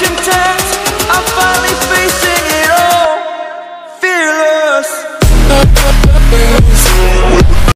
can tell.